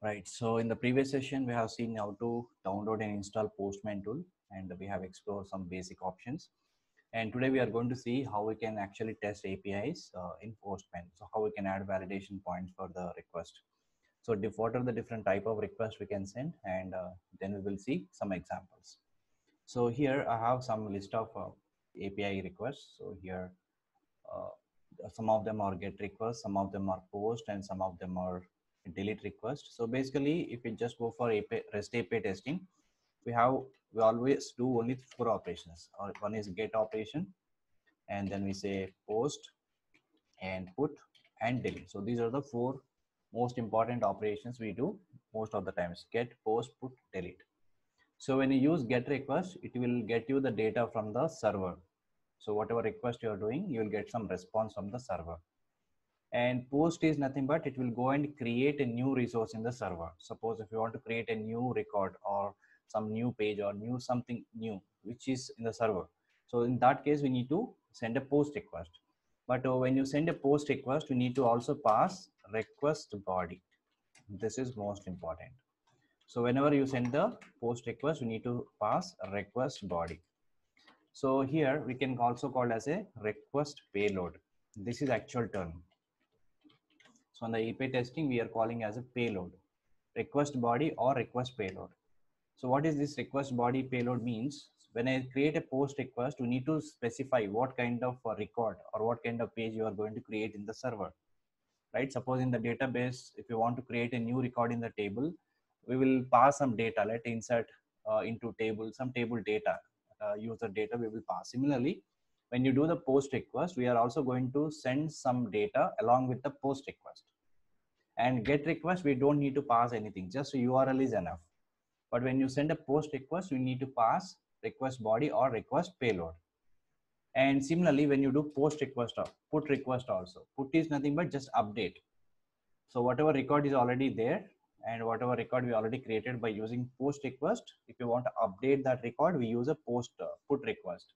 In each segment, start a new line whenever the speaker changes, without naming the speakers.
Right. So in the previous session, we have seen how to download and install Postman tool, and we have explored some basic options. And today we are going to see how we can actually test APIs uh, in Postman. So how we can add validation points for the request. So what are the different type of requests we can send, and uh, then we will see some examples. So here I have some list of uh, API requests. So here uh, some of them are get requests, some of them are post, and some of them are delete request. So basically, if we just go for API, REST API testing, we have we always do only four operations. Or one is get operation, and then we say post and put and delete. So these are the four most important operations we do most of the times: get, post, put, delete. So when you use get request, it will get you the data from the server. So whatever request you are doing, you will get some response from the server and post is nothing but it will go and create a new resource in the server. Suppose if you want to create a new record or some new page or new something new which is in the server. So in that case we need to send a post request. But uh, when you send a post request you need to also pass request body. This is most important. So whenever you send the post request you need to pass request body. So here we can also call as a request payload. This is actual term so on the API testing, we are calling as a payload, request body or request payload. So what is this request body payload means? When I create a post request, we need to specify what kind of record or what kind of page you are going to create in the server, right? Suppose in the database, if you want to create a new record in the table, we will pass some data, let insert uh, into table, some table data, uh, user data we will pass. Similarly, when you do the post request, we are also going to send some data along with the post request. And get request, we don't need to pass anything, just URL is enough. But when you send a post request, you need to pass request body or request payload. And similarly, when you do post request or put request also, put is nothing but just update. So whatever record is already there and whatever record we already created by using post request, if you want to update that record, we use a post uh, put request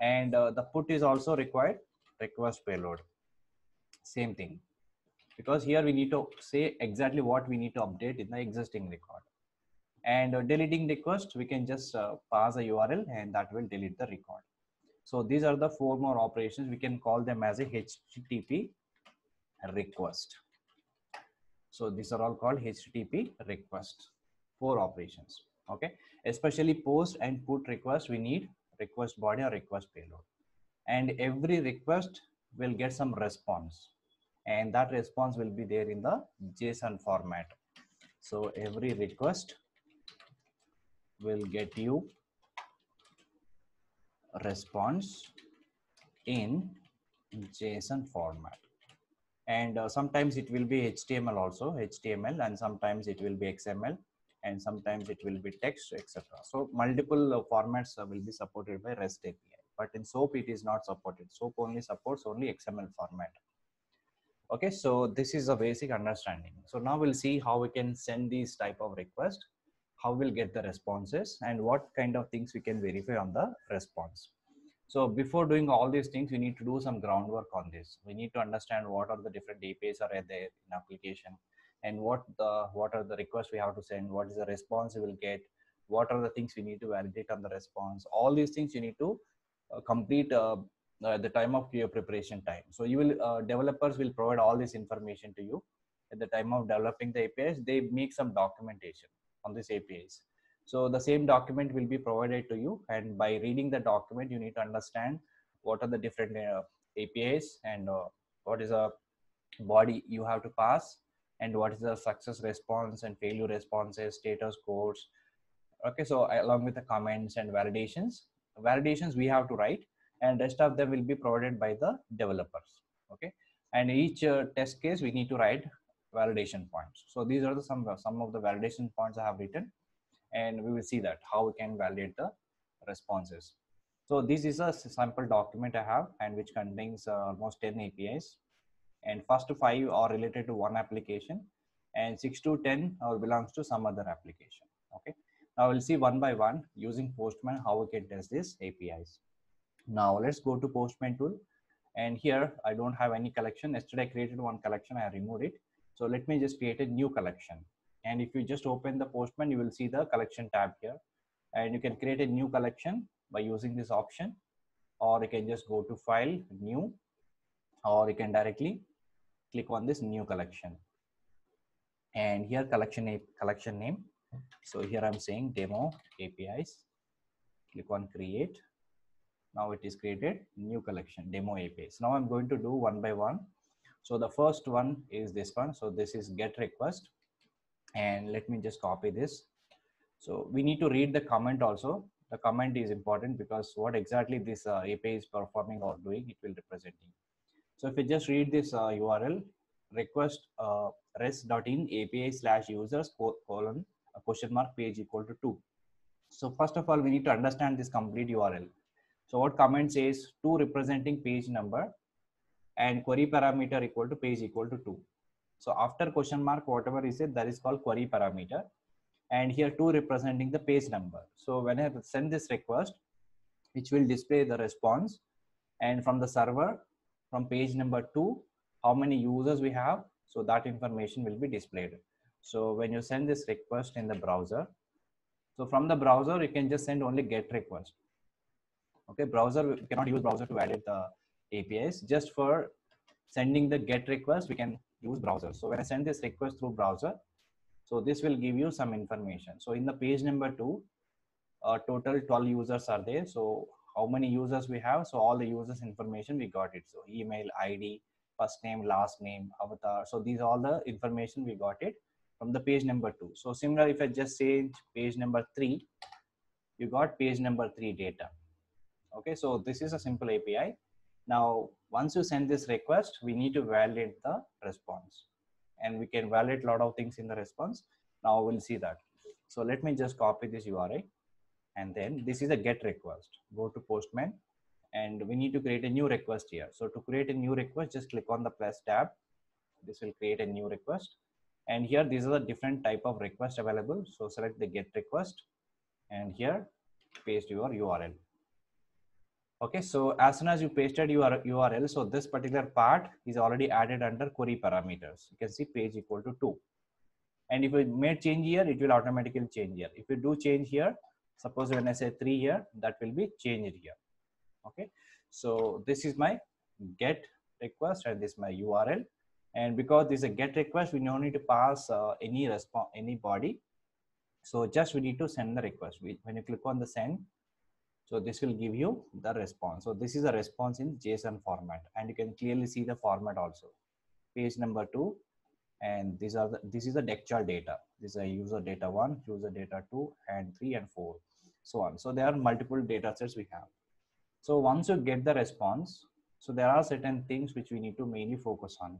and uh, the put is also required request payload. Same thing. Because here we need to say exactly what we need to update in the existing record. And uh, deleting request we can just uh, pass a url and that will delete the record. So these are the four more operations. We can call them as a http request. So these are all called http request. Four operations. Okay? Especially post and put request we need request body or request payload. And every request will get some response. And that response will be there in the json format. So every request will get you response in json format. And uh, sometimes it will be html also html and sometimes it will be xml and sometimes it will be text, etc. So multiple uh, formats uh, will be supported by REST API, but in SOAP it is not supported. SOAP only supports only XML format. Okay, so this is a basic understanding. So now we'll see how we can send these type of request, how we'll get the responses, and what kind of things we can verify on the response. So before doing all these things, we need to do some groundwork on this. We need to understand what are the different APIs are there in application and what the what are the requests we have to send what is the response we will get what are the things we need to validate on the response. All these things you need to uh, complete uh, uh, the time of your preparation time. So you will uh, developers will provide all this information to you at the time of developing the apis they make some documentation on these apis so the same document will be provided to you and by reading the document you need to understand what are the different uh, apis and uh, what is a body you have to pass and what is the success response and failure responses, status codes. Okay, so along with the comments and validations, validations we have to write and rest of them will be provided by the developers. Okay, and each uh, test case we need to write validation points. So these are the some, some of the validation points I have written and we will see that how we can validate the responses. So this is a sample document I have and which contains uh, almost 10 APIs and first five are related to one application and 6 to 10 uh, belongs to some other application okay? Now we'll see one by one using postman how we can test these apis now let's go to postman tool. And here i don't have any collection. Yesterday i created one collection. I removed it. So let me just create a new collection. And if you just open the Postman, you will see the collection tab here. And you can create a new collection by using this option, or you can just go to File, New, or you can directly click on this New Collection. And here collection name, collection name. So here I'm saying Demo APIs. Click on Create. Now it is created new collection Demo APIs. Now I'm going to do one by one. So the first one is this one. So this is get request and let me just copy this. So we need to read the comment also. The comment is important because what exactly this uh, API is performing or doing, it will representing. So if you just read this uh, URL, request uh, res.in API slash users colon a question mark page equal to two. So first of all, we need to understand this complete URL. So what comment says two representing page number and query parameter equal to page equal to two. So after question mark, whatever is it, that is called query parameter. And here two representing the page number. So when I send this request, which will display the response and from the server from page number two, how many users we have. So that information will be displayed. So when you send this request in the browser, so from the browser, you can just send only get request. Okay, browser, we cannot use browser to edit the APIs. Just for sending the get request, we can use browser. So when I send this request through browser, so this will give you some information. So in the page number two, uh, total 12 users are there. So how many users we have? So all the users information, we got it. So email, ID, first name, last name, avatar. So these all the information we got it from the page number two. So similar, if I just change page number three, you got page number three data. Okay, so this is a simple API. Now, once you send this request, we need to validate the response and we can validate a lot of things in the response. Now we'll see that. So let me just copy this URI and then this is a get request. Go to Postman and we need to create a new request here. So to create a new request, just click on the plus tab. This will create a new request. And here, these are the different type of request available. So select the get request and here paste your URL. Okay, so as soon as you pasted your URL, so this particular part is already added under query parameters. You can see page equal to two. And if we made change here, it will automatically change here. If you do change here, suppose when I say three here, that will be changed here. Okay, so this is my get request and this is my URL. And because this is a get request, we don't need to pass uh, any response, any body. So just we need to send the request. We, when you click on the send, so this will give you the response. So this is a response in JSON format and you can clearly see the format also. Page number two, and these are the, this is the Dectral data. This is a user data one, user data two, and three and four, so on. So there are multiple data sets we have. So once you get the response, so there are certain things which we need to mainly focus on.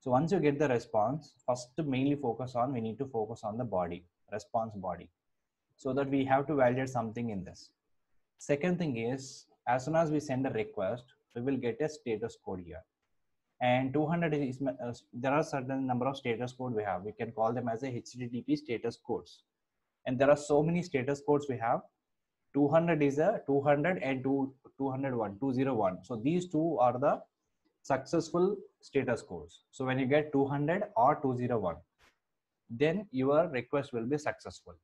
So once you get the response, first to mainly focus on, we need to focus on the body, response body. So that we have to validate something in this. Second thing is, as soon as we send a request, we will get a status code here. And 200 is, uh, there are certain number of status code we have. We can call them as a HTTP status codes. And there are so many status codes we have. 200 is a 200 and 201, 201. So these two are the successful status codes. So when you get 200 or 201, then your request will be successful.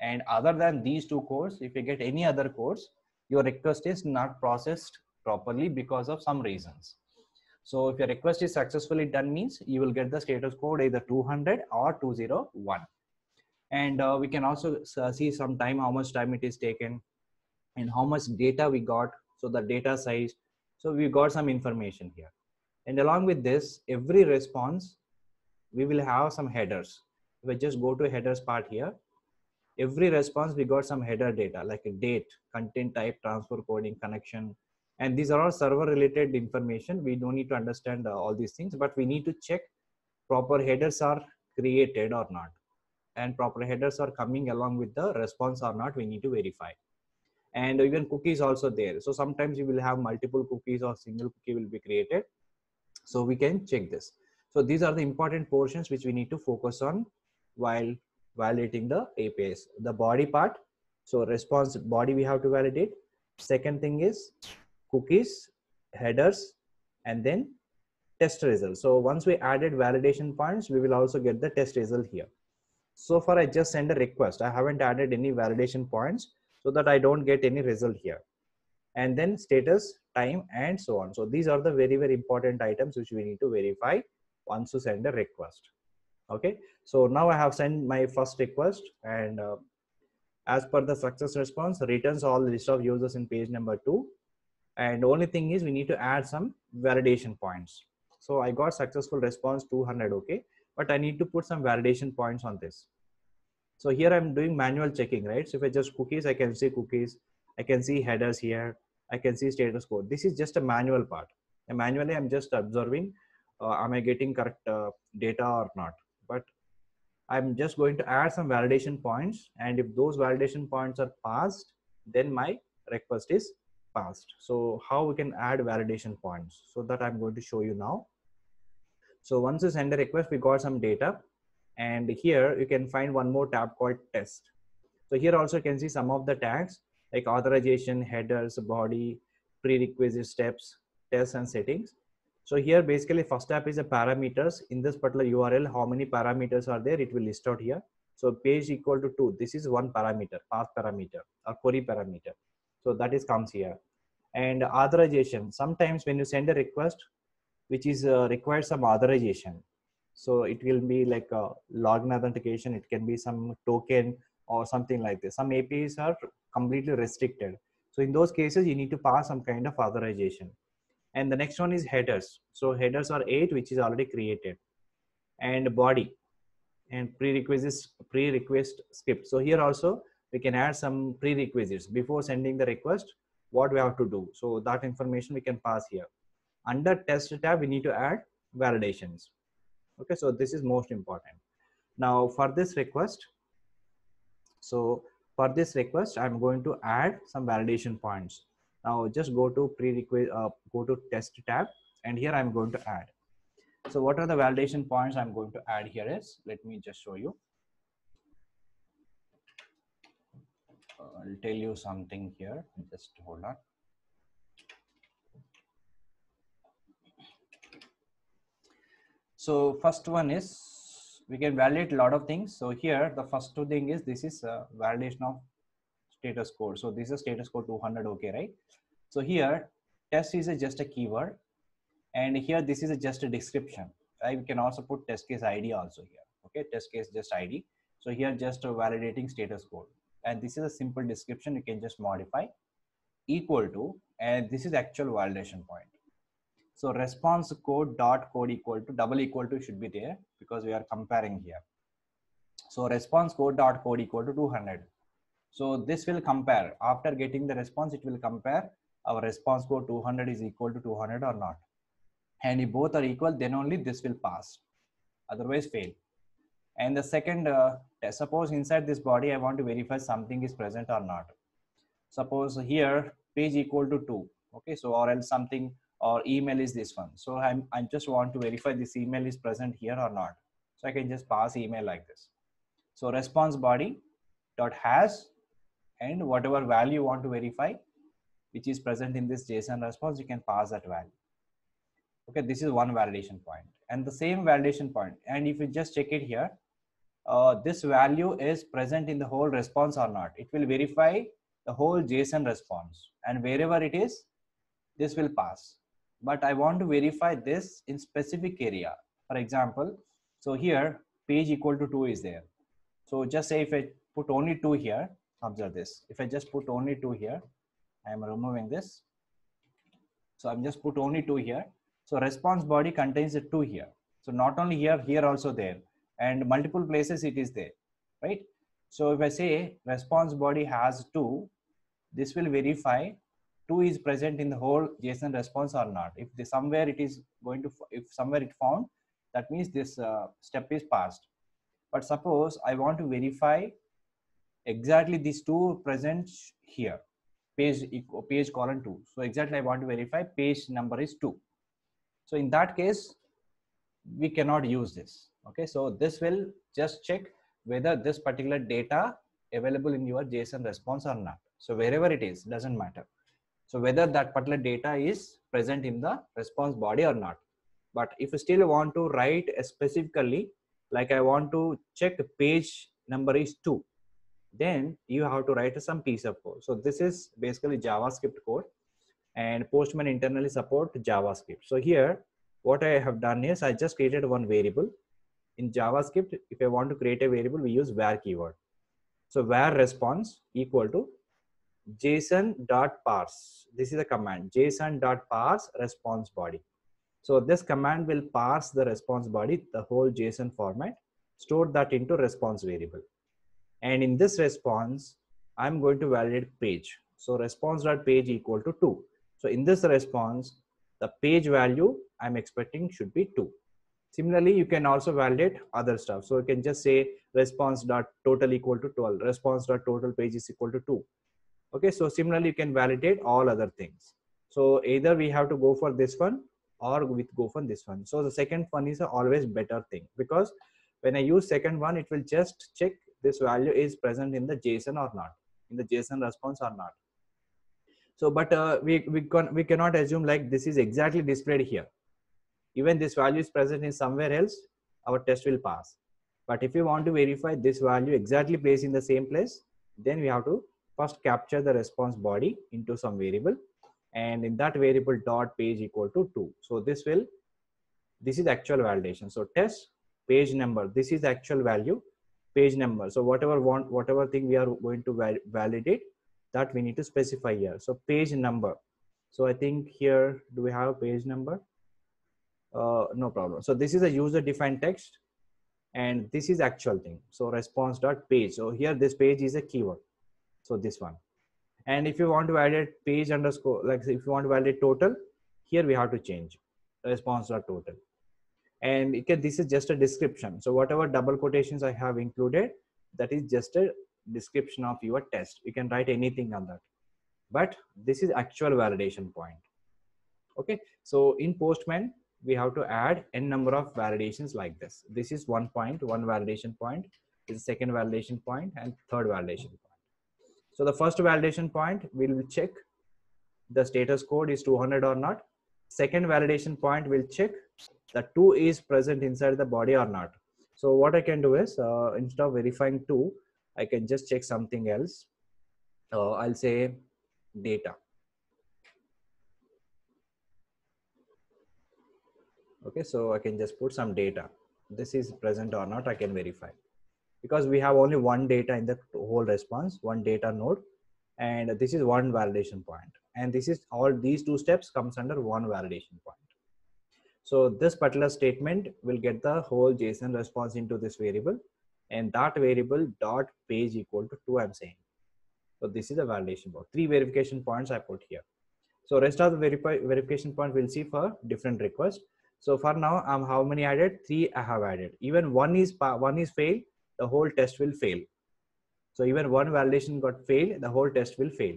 And other than these two codes, if you get any other codes, your request is not processed properly because of some reasons. So if your request is successfully done means you will get the status code either 200 or 201. And uh, we can also uh, see some time, how much time it is taken and how much data we got. So the data size. So we got some information here. And along with this, every response, we will have some headers. If I just go to headers part here, every response we got some header data like a date content type transfer coding connection and these are all server related information we don't need to understand uh, all these things but we need to check proper headers are created or not and proper headers are coming along with the response or not we need to verify and even cookies also there so sometimes you will have multiple cookies or single cookie will be created so we can check this so these are the important portions which we need to focus on while validating the APIs. The body part, so response body we have to validate. Second thing is cookies, headers, and then test result. So once we added validation points, we will also get the test result here. So far I just send a request. I haven't added any validation points so that I don't get any result here. And then status, time, and so on. So these are the very, very important items which we need to verify once you send a request. Okay. So now I have sent my first request and uh, as per the success response returns all the list of users in page number two. And only thing is we need to add some validation points. So I got successful response 200. Okay but I need to put some validation points on this. So here I'm doing manual checking, right? So if I just cookies, I can see cookies. I can see headers here. I can see status code. This is just a manual part. And manually, I'm just observing, uh, am I getting correct uh, data or not? But I'm just going to add some validation points. And if those validation points are passed, then my request is passed. So how we can add validation points? So that I'm going to show you now. So once you send a request, we got some data. And here you can find one more tab called test. So here also you can see some of the tags like authorization, headers, body, prerequisite steps, tests and settings. So here basically first tab is the parameters in this particular URL, how many parameters are there, it will list out here. So page equal to two, this is one parameter, path parameter or query parameter. So that is comes here. And authorization, sometimes when you send a request, which is uh, requires some authorization. So it will be like a login authentication. It can be some token or something like this. Some apis are completely restricted. So in those cases you need to pass some kind of authorization. And the next one is headers. So headers are eight which is already created. And body. And prerequisites pre-request script. So here also we can add some prerequisites. Before sending the request what we have to do. So that information we can pass here under test tab we need to add validations. Okay so this is most important. Now for this request so for this request i'm going to add some validation points. Now just go to prerequisite uh, go to test tab and here i'm going to add. So what are the validation points i'm going to add here is let me just show you. Uh, i'll tell you something here. Just hold on So first one is we can validate a lot of things. So here the first two thing is this is a validation of status code. So this is status code 200 okay, right? So here test is a just a keyword and here this is a just a description. Right? We can also put test case ID also here. Okay, test case just ID. So here just validating status code and this is a simple description you can just modify equal to and this is actual validation point so response code dot code equal to double equal to should be there because we are comparing here. So response code dot code equal to 200. So this will compare after getting the response, it will compare our response code 200 is equal to 200 or not. And if both are equal, then only this will pass. Otherwise fail. And the second, uh, suppose inside this body, I want to verify something is present or not. Suppose here page equal to two. Okay, so or else something or email is this one. So I'm, I just want to verify this email is present here or not. So I can just pass email like this. So response body dot has and whatever value you want to verify, which is present in this JSON response, you can pass that value. Okay, this is one validation point and the same validation point. And if you just check it here, uh, this value is present in the whole response or not. It will verify the whole JSON response and wherever it is, this will pass but I want to verify this in specific area. For example, so here page equal to two is there. So just say if I put only two here, observe this. If I just put only two here, I am removing this. So I'm just put only two here. So response body contains the two here. So not only here, here also there and multiple places it is there, right? So if I say response body has two, this will verify 2 is present in the whole JSON response or not. If the, somewhere it is going to, if somewhere it found, that means this uh, step is passed. But suppose I want to verify exactly these two present here, page, page colon 2. So exactly I want to verify page number is 2. So in that case, we cannot use this. Okay, so this will just check whether this particular data available in your JSON response or not. So wherever it is, doesn't matter. So whether that particular data is present in the response body or not. But if you still want to write specifically like I want to check page number is two, then you have to write some piece of code. So this is basically JavaScript code and Postman internally support JavaScript. So here, what I have done is I just created one variable. In JavaScript, if I want to create a variable, we use var keyword. So var response equal to json dot parse. This is a command json dot parse response body. So this command will parse the response body, the whole JSON format, store that into response variable. And in this response, I'm going to validate page. So response.page equal to two. So in this response, the page value I'm expecting should be two. Similarly, you can also validate other stuff. So you can just say response dot total equal to 12, response dot total page is equal to two. Okay, so similarly, you can validate all other things. So either we have to go for this one or with go for this one. So the second one is a always better thing because when I use second one, it will just check this value is present in the JSON or not, in the JSON response or not. So, but uh, we, we, can, we cannot assume like this is exactly displayed here. Even this value is present in somewhere else, our test will pass. But if you want to verify this value exactly placed in the same place, then we have to first capture the response body into some variable and in that variable dot page equal to 2 so this will this is actual validation. So test page number this is actual value page number. So whatever want whatever thing we are going to val validate that we need to specify here. So page number. So i think here do we have a page number? Uh, no problem. So this is a user defined text and this is actual thing. So response dot page. So here this page is a keyword so this one. And if you want to validate page underscore like if you want to validate total here we have to change response dot total. And can, this is just a description. So whatever double quotations i have included that is just a description of your test. You can write anything on that. But this is actual validation point. Okay? So in postman we have to add n number of validations like this. This is one point one validation point is second validation point and third validation point so the first validation point, we'll check the status code is 200 or not. Second validation point will check the 2 is present inside the body or not. So what I can do is, uh, instead of verifying 2, I can just check something else. Uh, I'll say data. Okay, so I can just put some data. This is present or not, I can verify because we have only one data in the whole response, one data node, and this is one validation point. And this is all these two steps comes under one validation point. So this particular statement will get the whole JSON response into this variable and that variable dot page equal to two I'm saying. So this is a validation point. Three verification points I put here. So rest of the verification point we'll see for different requests. So for now, um, how many added? Three I have added. Even one is one is failed the whole test will fail. So even one validation got failed, the whole test will fail.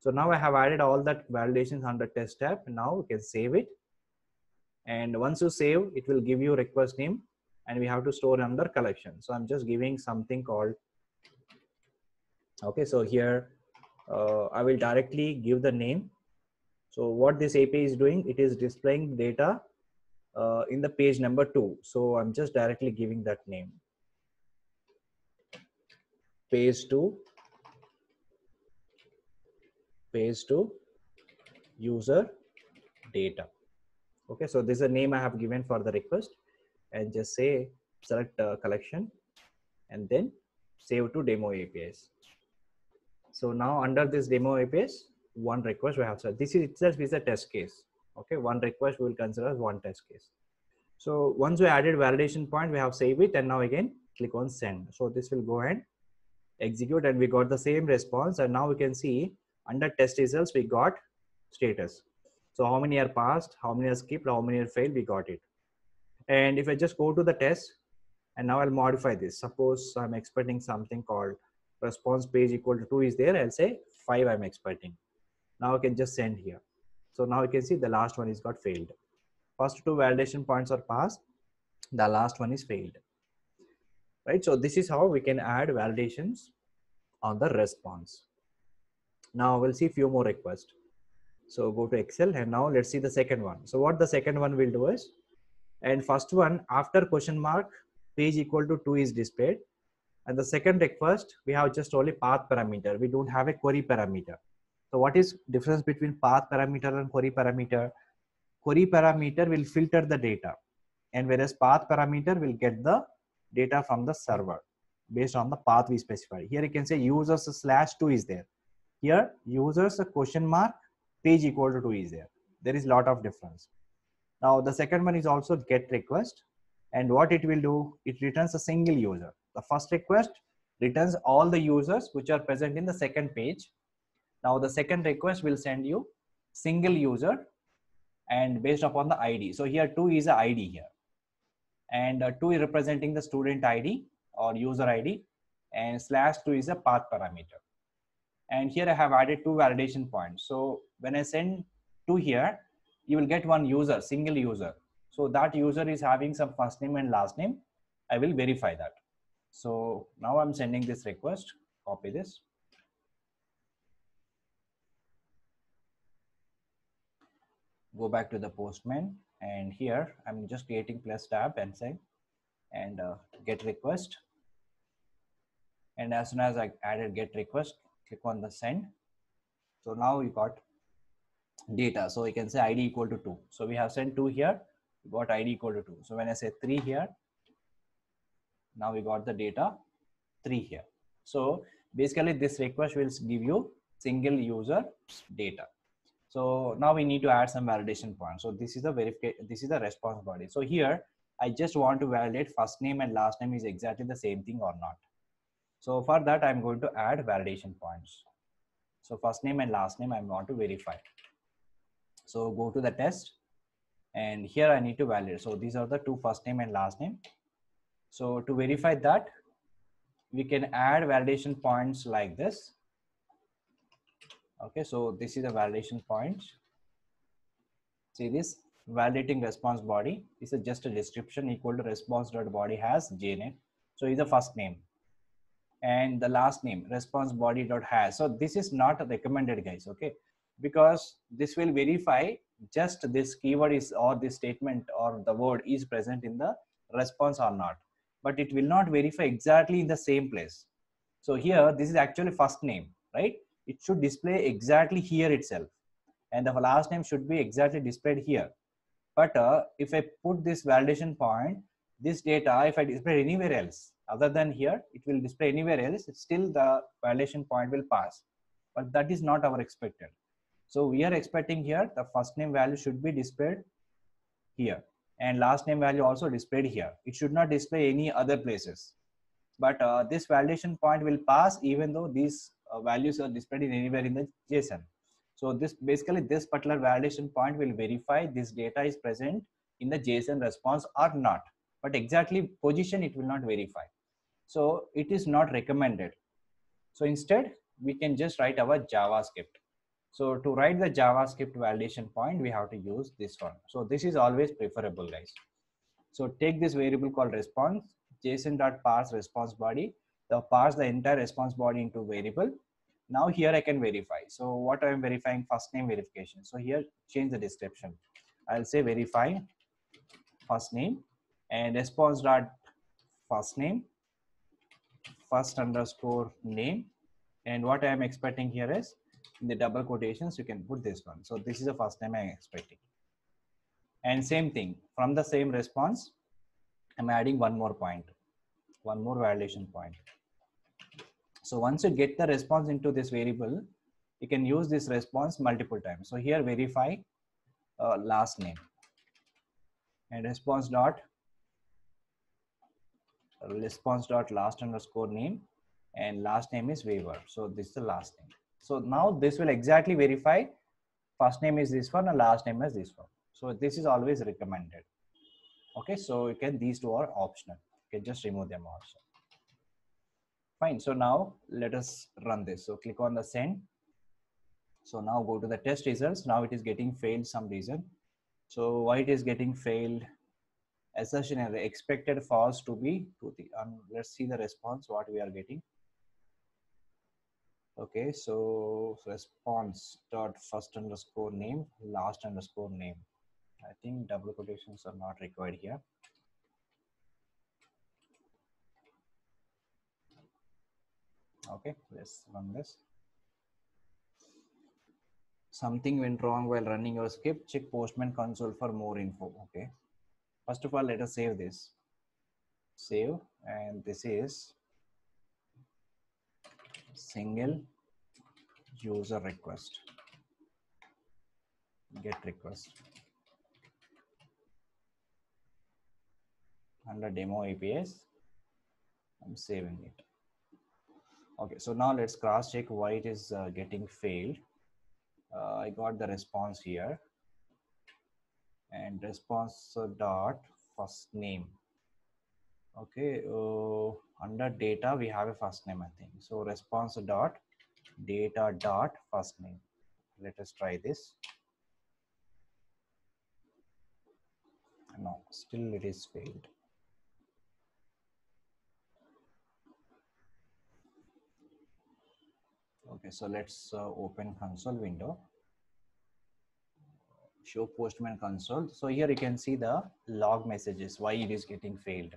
So now I have added all that validations under test tab. Now we can save it. And once you save, it will give you request name and we have to store under collection. So I'm just giving something called, okay, so here uh, I will directly give the name. So what this API is doing, it is displaying data uh, in the page number two. So I'm just directly giving that name page to page to user data. Okay so this is a name i have given for the request. And just say select uh, collection. And then save to demo apis so now under this demo apis one request we have so this is itself is a test case. Okay one request we will consider as one test case. So once we added validation point we have saved it. And now again click on send. So this will go ahead execute and we got the same response. And now we can see under test results we got status. So how many are passed how many are skipped how many are failed we got it. And if i just go to the test and now i'll modify this. Suppose i'm expecting something called response page equal to 2 is there i'll say 5 i'm expecting. Now i can just send here. So now you can see the last one is got failed. First two validation points are passed. The last one is failed right? So this is how we can add validations on the response. Now we'll see few more requests. So go to Excel and now let's see the second one. So what the second one will do is, and first one after question mark, page equal to 2 is displayed. And the second request, we have just only path parameter. We don't have a query parameter. So what is difference between path parameter and query parameter? Query parameter will filter the data and whereas path parameter will get the data from the server based on the path we specify. Here you can say users slash 2 is there. Here users question mark page equal to 2 is there. There is a lot of difference. Now the second one is also get request and what it will do, it returns a single user. The first request returns all the users which are present in the second page. Now the second request will send you single user and based upon the ID. So here 2 is a ID here and uh, 2 is representing the student ID or user ID and slash 2 is a path parameter. And here I have added two validation points. So when I send 2 here, you will get one user, single user. So that user is having some first name and last name. I will verify that. So now I'm sending this request, copy this. Go back to the postman and here I'm just creating plus tab and say and uh, get request. And as soon as I added get request click on the send. So now we got data. So we can say id equal to 2 so we have sent 2 here. We got id equal to 2 so when I say 3 here now we got the data 3 here. So basically this request will give you single user data so now we need to add some validation points. So this is the verification, this is the response body. So here, I just want to validate first name and last name is exactly the same thing or not. So for that, I'm going to add validation points. So first name and last name, I want to verify. So go to the test and here I need to validate. So these are the two first name and last name. So to verify that, we can add validation points like this okay so this is a validation point. See this validating response body This is just a description equal to response dot body has Janet so is the first name. And the last name response body dot has. So this is not recommended guys okay? Because this will verify just this keyword is or this statement or the word is present in the response or not. But it will not verify exactly in the same place. So here this is actually first name right it should display exactly here itself. And the last name should be exactly displayed here. But uh, if i put this validation point this data if i display anywhere else other than here it will display anywhere else still the validation point will pass. But that is not our expected. So we are expecting here the first name value should be displayed here. And last name value also displayed here. It should not display any other places. But uh, this validation point will pass even though these Uh, values are displayed in anywhere in the JSON. So this basically this particular validation point will verify this data is present in the JSON response or not. But exactly position it will not verify. So it is not recommended. So instead we can just write our JavaScript. So to write the JavaScript validation point, we have to use this one. So this is always preferable guys. So take this variable called response, json.parse response body the parse the entire response body into variable. Now here I can verify. So what I am verifying first name verification. So here change the description. I'll say verify first name and response dot first name first underscore name and what I am expecting here is in the double quotations you can put this one. So this is the first name I'm expecting. And same thing from the same response I'm adding one more point, one more validation point. So once you get the response into this variable, you can use this response multiple times. So here verify uh, last name and response dot response dot last underscore name and last name is Weaver. So this is the last name. So now this will exactly verify first name is this one and last name is this one. So this is always recommended. Okay, so you can these two are optional. You can just remove them also. Fine. So now let us run this. So click on the send. So now go to the test results. Now it is getting failed some reason. So why it is getting failed? Assertion error expected false to be to the. Um, let's see the response. What we are getting. Okay. So response dot first underscore name last underscore name. I think double quotations are not required here. Okay, let's run this. Something went wrong while running your script. Check Postman console for more info. Okay. First of all, let us save this. Save, and this is single user request. Get request. Under demo APIs, I'm saving it. Okay, so now let's cross check why it is uh, getting failed. Uh, I got the response here and response dot first name. Okay, uh, under data we have a first name I think. So response dot data dot first name. Let us try this. No, still it is failed. Okay, so let's uh, open console window. Show Postman console. So here you can see the log messages, why it is getting failed.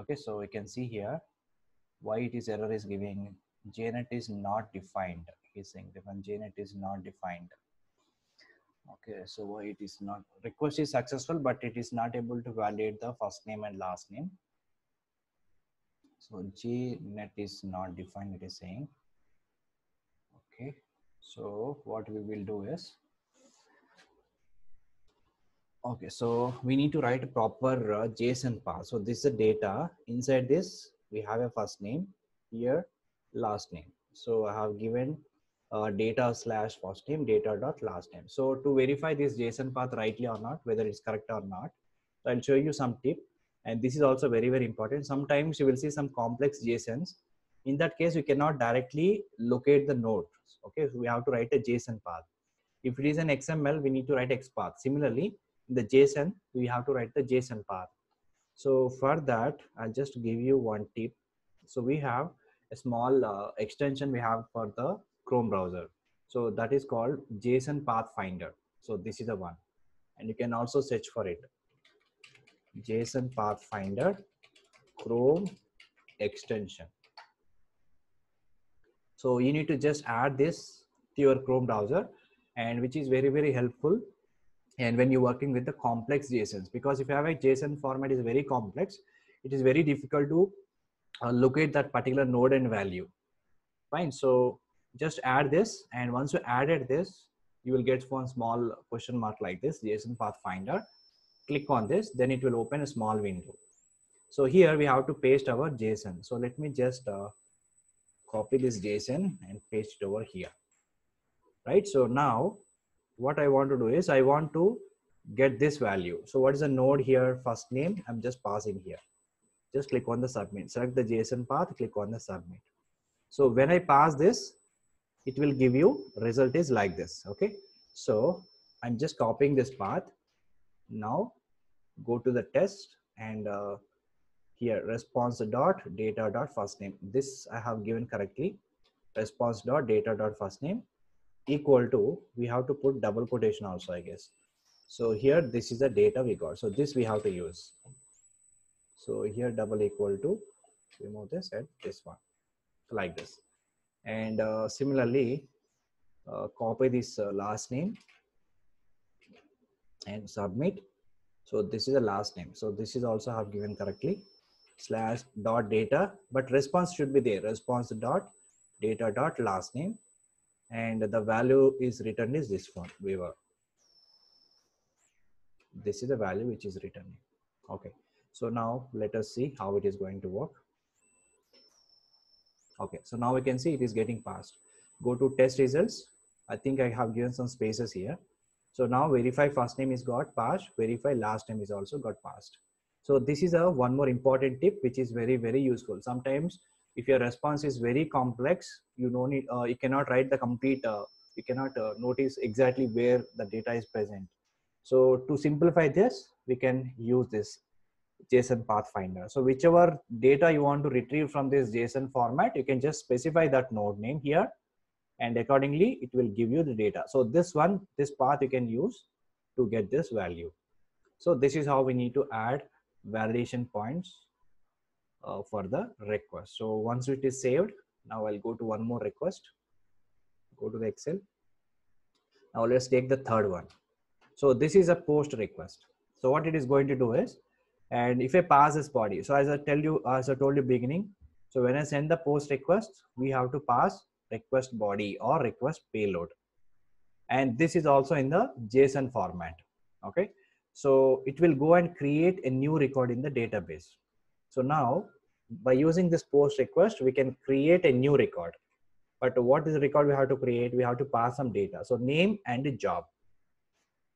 Okay, so we can see here why it is error is giving Janet is not defined. He's saying different Janet is not defined. Okay, so why it is not request is successful, but it is not able to validate the first name and last name. So Janet is not defined, it is saying okay. So what we will do is okay so we need to write a proper uh, json path. So this is the data. Inside this we have a first name here last name. So i have given uh, data slash first name data dot last name. So to verify this json path rightly or not whether it's correct or not so i'll show you some tip. And this is also very very important. Sometimes you will see some complex jsons in that case we cannot directly locate the node. Okay so we have to write a json path. If it is an xml we need to write xpath similarly in the json we have to write the json path. So for that i'll just give you one tip. So we have a small uh, extension we have for the chrome browser. So that is called json path finder so this is the one. And you can also search for it. Json path finder chrome extension so you need to just add this to your Chrome browser and which is very, very helpful. And when you're working with the complex JSONs, because if you have a JSON format is very complex, it is very difficult to uh, locate that particular node and value. Fine. So just add this. And once you added this, you will get one small question mark like this, JSON path finder. Click on this, then it will open a small window. So here we have to paste our JSON. So let me just uh, copy this JSON and paste it over here. Right. So now what I want to do is I want to get this value. So what is the node here? First name. I'm just passing here. Just click on the submit. Select the JSON path. Click on the submit. So when I pass this, it will give you result is like this. Okay. So I'm just copying this path. Now go to the test and uh, here response dot data dot first name. This i have given correctly. Response dot data dot first name equal to we have to put double quotation also i guess. So here this is the data we got. So this we have to use. So here double equal to remove this and this one. Like this. And uh, similarly uh, copy this uh, last name and submit. So this is the last name. So this is also have given correctly slash dot data, but response should be there. Response dot data dot last name, and the value is written is this one Weaver. This is the value which is written. Okay, so now let us see how it is going to work. Okay, so now we can see it is getting passed. Go to test results. I think I have given some spaces here. So now verify first name is got passed, verify last name is also got passed. So this is a one more important tip, which is very, very useful. Sometimes if your response is very complex, you don't need, uh, you cannot write the complete, uh, you cannot uh, notice exactly where the data is present. So to simplify this, we can use this JSON path finder. So whichever data you want to retrieve from this JSON format, you can just specify that node name here and accordingly it will give you the data. So this one, this path you can use to get this value. So this is how we need to add validation points uh, for the request. So once it is saved, Now I'll go to one more request. Go to the Excel. Now let's take the third one. So this is a post request. So what it is going to do is, and if I pass this body, so as I tell you, as I told you beginning, so when I send the post request, we have to pass request body or request payload. And this is also in the JSON format. Okay. So it will go and create a new record in the database. So now by using this post request, we can create a new record. But what is the record we have to create? We have to pass some data. So name and job.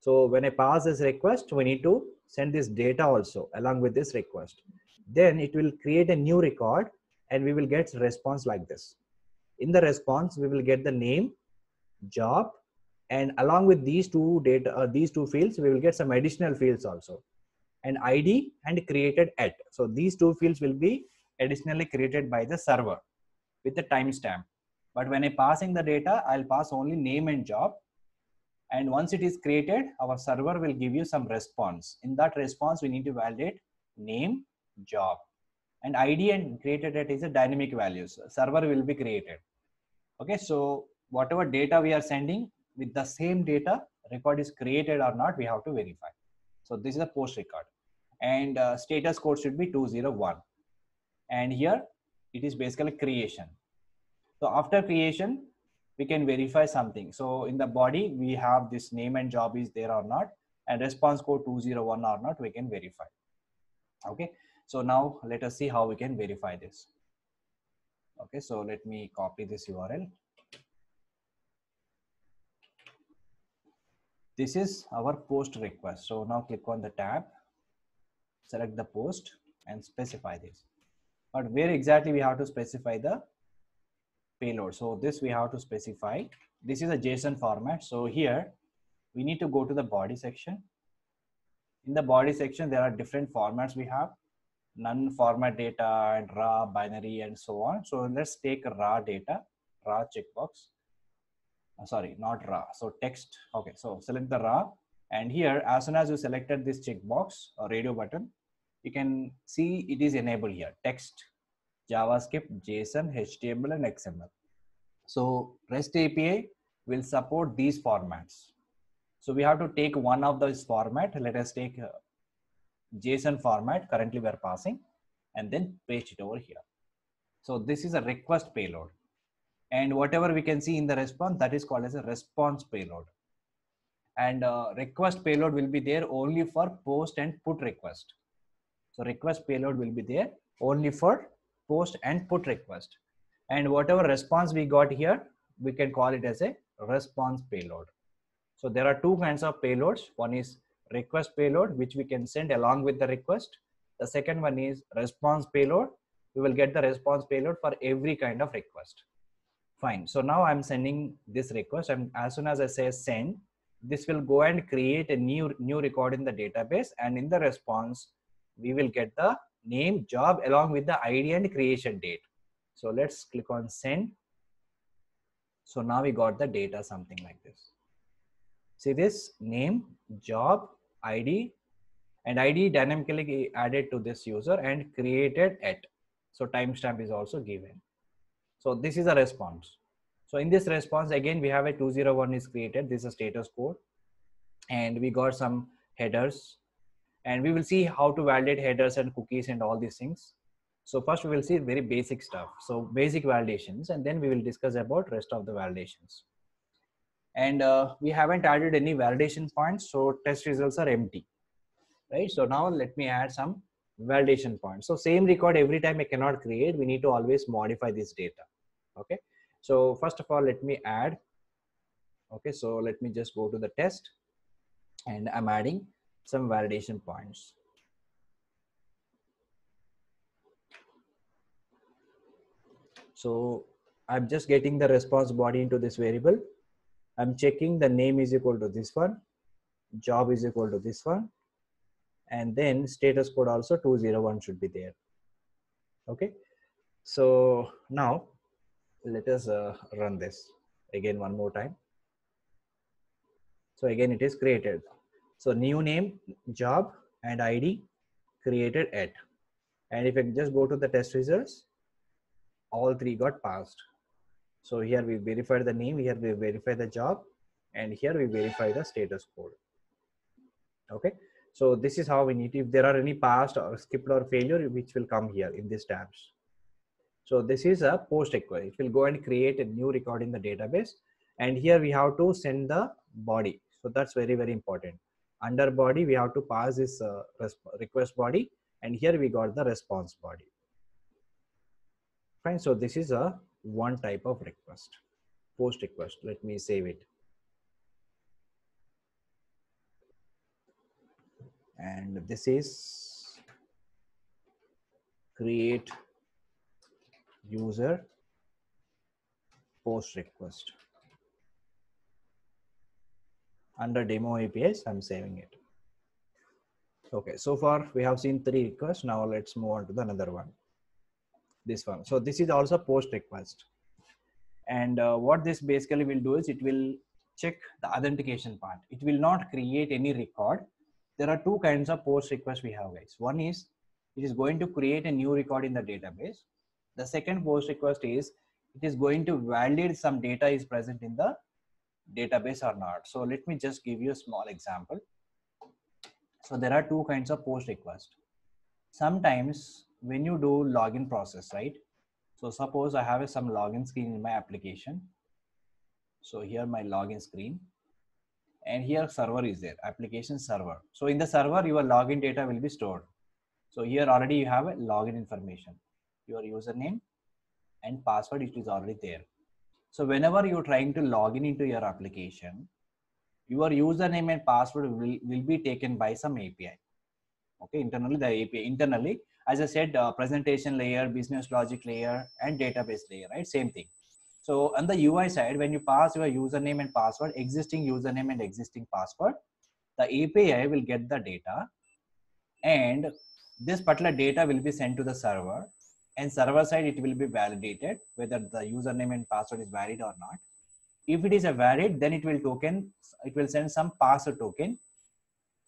So when I pass this request, we need to send this data also along with this request. Then it will create a new record and we will get response like this. In the response, we will get the name, job, and along with these two data, uh, these two fields, we will get some additional fields also, an ID and created at. So these two fields will be additionally created by the server with the timestamp. But when I passing the data, I'll pass only name and job. And once it is created, our server will give you some response. In that response, we need to validate name, job and id and created at is a dynamic values server will be created okay so whatever data we are sending with the same data record is created or not we have to verify. So this is a post record. And uh, status code should be 201 and here it is basically creation. So after creation we can verify something. So in the body we have this name and job is there or not and response code 201 or not we can verify. Okay? So now let us see how we can verify this. Okay, so let me copy this URL. This is our post request. So now click on the tab, select the post and specify this. But where exactly we have to specify the payload. So this we have to specify. This is a JSON format. So here we need to go to the body section. In the body section, there are different formats we have none format data and raw binary and so on. So let's take raw data, raw checkbox. Uh, sorry, not raw. So text. Okay, so select the raw. And here, as soon as you selected this checkbox or radio button, you can see it is enabled here. Text, JavaScript, JSON, HTML, and XML. So REST API will support these formats. So we have to take one of those format. Let us take uh, JSON format currently we are passing and then paste it over here. So this is a request payload and whatever we can see in the response that is called as a response payload and uh, request payload will be there only for post and put request. So request payload will be there only for post and put request and whatever response we got here we can call it as a response payload. So there are two kinds of payloads. One is request payload, which we can send along with the request. The second one is response payload. We will get the response payload for every kind of request. Fine. So now I'm sending this request. And as soon as I say send, this will go and create a new, new record in the database. And in the response, we will get the name, job along with the ID and creation date. So let's click on send. So now we got the data, something like this. See this name, job, id and id dynamically added to this user and created at so timestamp is also given so this is a response. So in this response again we have a 201 is created. This is a status code. And we got some headers. And we will see how to validate headers and cookies and all these things. So first we will see very basic stuff. So basic validations. And then we will discuss about rest of the validations. And uh, we haven't added any validation points. So test results are empty. Right? So now let me add some validation points so same record every time i cannot create we need to always modify this data. Okay? So first of all let me add. Okay? So let me just go to the test and i'm adding some validation points. So i'm just getting the response body into this variable. I'm checking the name is equal to this one, job is equal to this one, and then status code also 201 should be there. Okay. So now let us uh, run this again one more time. So again, it is created. So new name, job and ID created at. And if I just go to the test results, all three got passed. So here we verify the name, here we verify the job, and here we verify the status code. Okay, so this is how we need, if there are any past or skipped or failure, which will come here in these tabs. So this is a post request. It will go and create a new record in the database. And here we have to send the body. So that's very, very important. Under body, we have to pass this uh, request body. And here we got the response body. Fine. So this is a one type of request, post request. Let me save it. And this is create user post request. Under demo APIs, I'm saving it. Okay, so far we have seen three requests. Now let's move on to the another one. This one. So this is also post request. And uh, what this basically will do is it will check the authentication part. It will not create any record. There are two kinds of post requests we have guys. One is it is going to create a new record in the database the second post request is it is going to validate some data is present in the database or not. So let me just give you a small example. So there are two kinds of post request. Sometimes when you do login process, right? So suppose I have some login screen in my application. So here my login screen and here server is there, application server. So in the server, your login data will be stored. So here already you have a login information your username and password it is already there so whenever you're trying to log in into your application your username and password will, will be taken by some api okay internally the api internally as i said uh, presentation layer business logic layer and database layer right same thing so on the ui side when you pass your username and password existing username and existing password the api will get the data. And this particular data will be sent to the server. And server side it will be validated whether the username and password is valid or not. If it is a valid then it will token it will send some password token.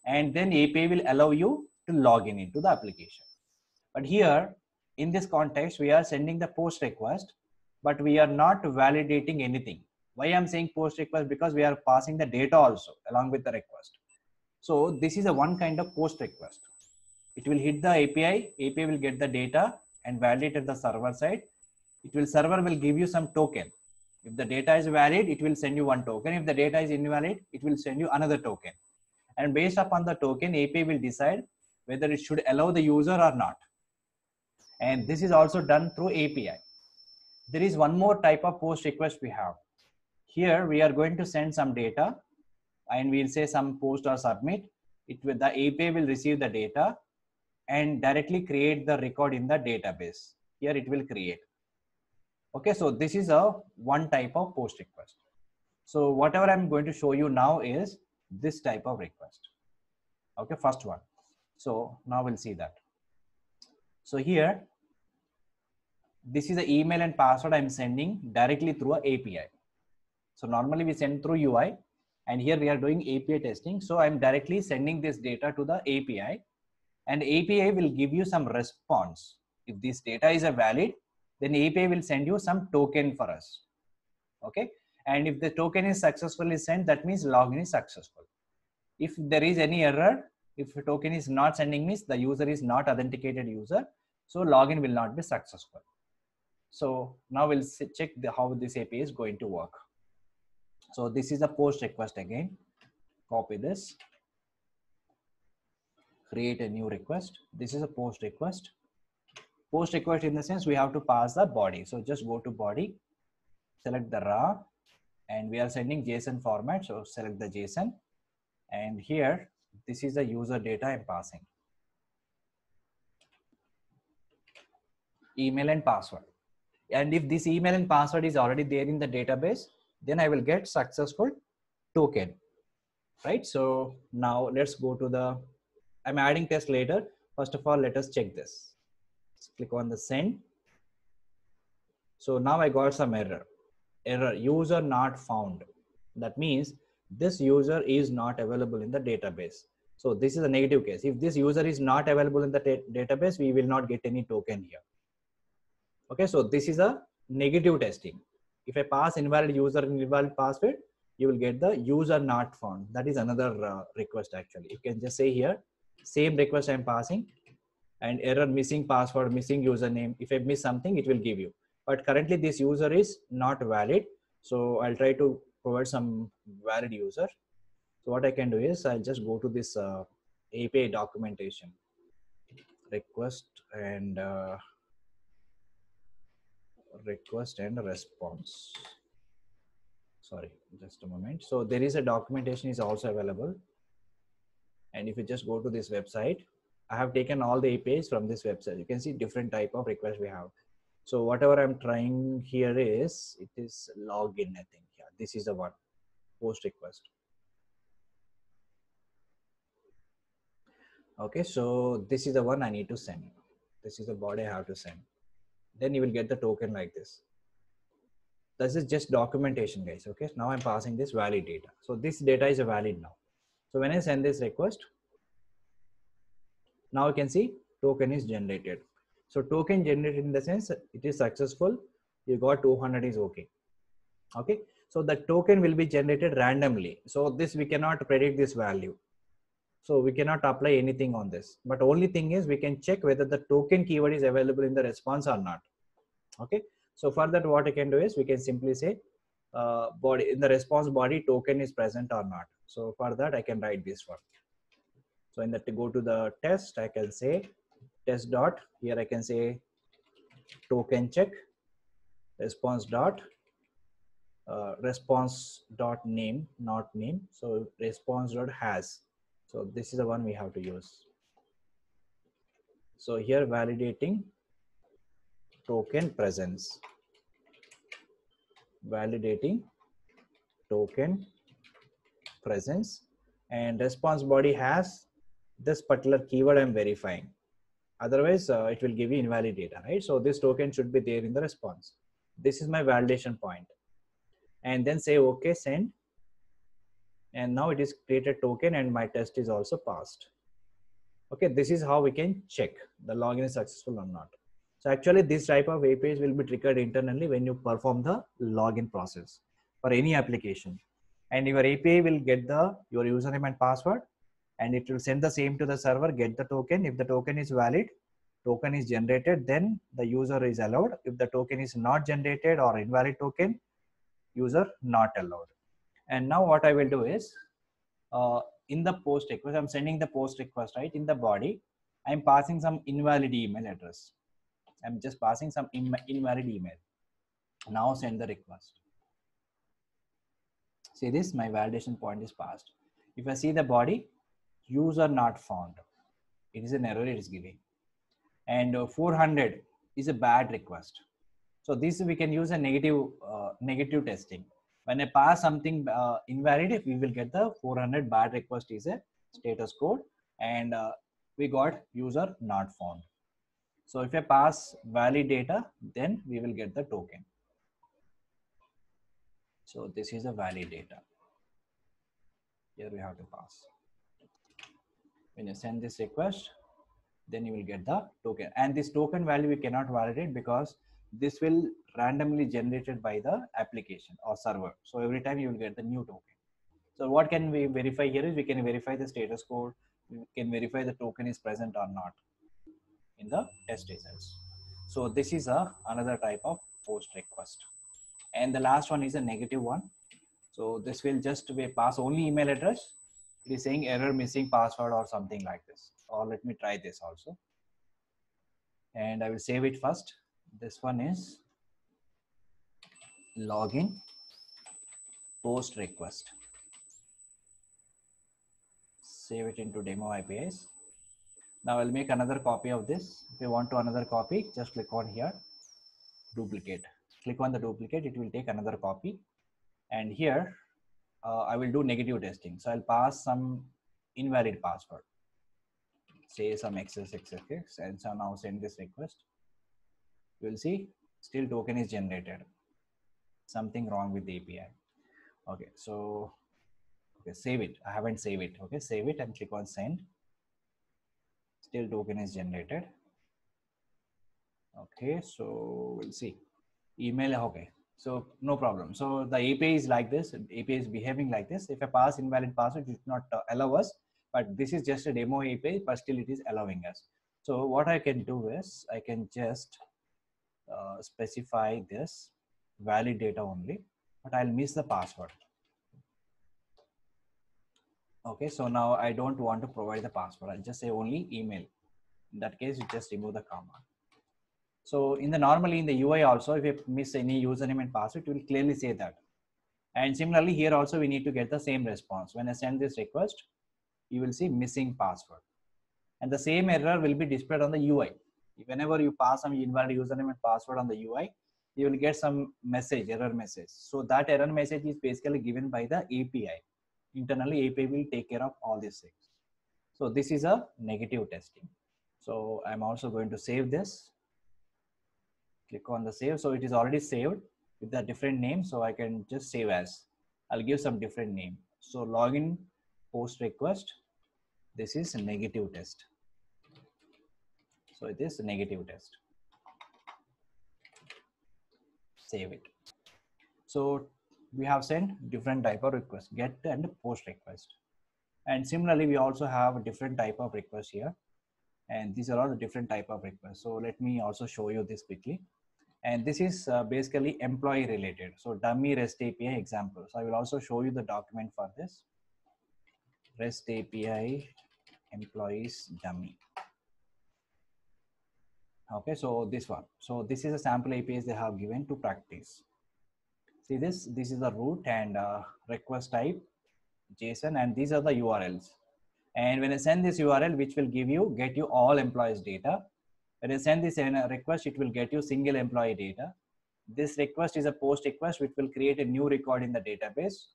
And then api will allow you to log in into the application. But here in this context we are sending the post request but we are not validating anything why i'm saying post request because we are passing the data also along with the request so this is a one kind of post request it will hit the api api will get the data and validate at the server side, it will server will give you some token. If the data is valid, it will send you one token. If the data is invalid, it will send you another token. And based upon the token, API will decide whether it should allow the user or not. And this is also done through API. There is one more type of post request we have. Here we are going to send some data and we'll say some post or submit. It will, the API will receive the data and directly create the record in the database. Here it will create. Okay, so this is a one type of post request. So whatever I'm going to show you now is this type of request. Okay, first one. So now we'll see that. So here, this is the email and password I'm sending directly through a API. So normally we send through UI and here we are doing API testing. So I'm directly sending this data to the API and API will give you some response. If this data is a valid, then API will send you some token for us. Okay. And if the token is successfully sent, that means login is successful. If there is any error, if a token is not sending means the user is not authenticated user, so login will not be successful. So now we'll check the, how this API is going to work. So this is a post request again. Copy this create a new request. This is a post request. Post request in the sense we have to pass the body. So just go to body, select the raw, and we are sending JSON format. So select the JSON. And here, this is the user data I'm passing. Email and password. And if this email and password is already there in the database, then I will get successful token. Right. So now let's go to the I'm adding test later. First of all, let us check this. Let's click on the send. So now I got some error. Error, user not found. That means this user is not available in the database. So this is a negative case. If this user is not available in the database, we will not get any token here. Okay, so this is a negative testing. If I pass invalid user and invalid password, you will get the user not found. That is another uh, request actually. You can just say here, same request I'm passing and error missing password, missing username. If I miss something, it will give you. But currently this user is not valid. So I'll try to provide some valid user. So what I can do is I'll just go to this uh, API documentation request and uh, request and response. Sorry, just a moment. So there is a documentation is also available. And if you just go to this website, I have taken all the APIs from this website. You can see different type of requests we have. So whatever I'm trying here is, it is login, I think. Yeah, this is the one, post request. Okay, so this is the one I need to send. This is the body I have to send. Then you will get the token like this. This is just documentation, guys. Okay, now I'm passing this valid data. So this data is valid now. So when I send this request, now you can see token is generated. So token generated in the sense it is successful. You got 200 is okay. Okay. So the token will be generated randomly. So this we cannot predict this value. So we cannot apply anything on this. But only thing is we can check whether the token keyword is available in the response or not. Okay. So for that what I can do is we can simply say uh, body in the response body token is present or not. So for that I can write this one. So in that to go to the test, I can say test dot here I can say token check response dot uh, response dot name not name so response dot has so this is the one we have to use so here validating token presence validating token presence and response body has this particular keyword I'm verifying. Otherwise, uh, it will give you invalid data, right? So this token should be there in the response. This is my validation point. And then say, okay, send. And now it is created token and my test is also passed. Okay, this is how we can check the login is successful or not. So actually this type of APIs will be triggered internally when you perform the login process for any application. And your API will get the your username and password and it will send the same to the server, get the token. If the token is valid, token is generated, then the user is allowed. If the token is not generated or invalid token, user not allowed. And now what I will do is, uh, in the post request, I'm sending the post request, right? In the body, I'm passing some invalid email address. I'm just passing some invalid email. Now send the request. See this, my validation point is passed. If I see the body, user not found. It is an error it is giving. And uh, 400 is a bad request. So this we can use a negative uh, negative testing. When I pass something uh, invalid, we will get the 400 bad request is a status code and uh, we got user not found. So if I pass valid data, then we will get the token. So this is a valid data. Here we have to pass. When you send this request then you will get the token. And this token value we cannot validate because this will randomly generated by the application or server. So every time you will get the new token. So what can we verify here is we can verify the status code we can verify the token is present or not in the test results. So this is a another type of post request. And the last one is a negative one. So this will just be pass only email address. It is saying error missing password or something like this. Or let me try this also. And I will save it first. This one is login post request. Save it into demo APIs now I'll make another copy of this if you want to another copy just click on here duplicate click on the duplicate it will take another copy and here uh, I will do negative testing. So I'll pass some invalid password, say some XSXX, and so now send this request. You will see still token is generated. Something wrong with the API. Okay, so okay, save it. I haven't saved it. Okay, save it and click on send. Still token is generated. Okay, so we'll see. Email, okay. So no problem. So the API is like this. API is behaving like this. If I pass invalid password, it not uh, allow us. But this is just a demo API, but still it is allowing us. So what I can do is I can just uh, specify this valid data only, but I'll miss the password. Okay, so now I don't want to provide the password. I'll just say only email. In that case, you just remove the comma. So in the normally in the UI also, if you miss any username and password, it will clearly say that. And similarly here also, we need to get the same response. When I send this request, you will see missing password. And the same error will be displayed on the UI. Whenever you pass some invalid username and password on the UI, you will get some message, error message. So that error message is basically given by the API. Internally, API will take care of all these things. So this is a negative testing. So I'm also going to save this. Click on the save. So it is already saved with a different name. So I can just save as. I'll give some different name. So login post request. This is negative test. So it is negative test. Save it. So we have sent different type of request, get and post request. And similarly, we also have a different type of request here. And these are all the different type of requests. So let me also show you this quickly. And this is uh, basically employee related. So dummy REST API example. So I will also show you the document for this. REST API employees dummy. Okay, so this one. So this is a sample APIs they have given to practice. See this, this is the root and uh, request type, JSON, and these are the URLs. And when I send this URL, which will give you, get you all employees data. When I send this request, it will get you single employee data. This request is a post request, which will create a new record in the database.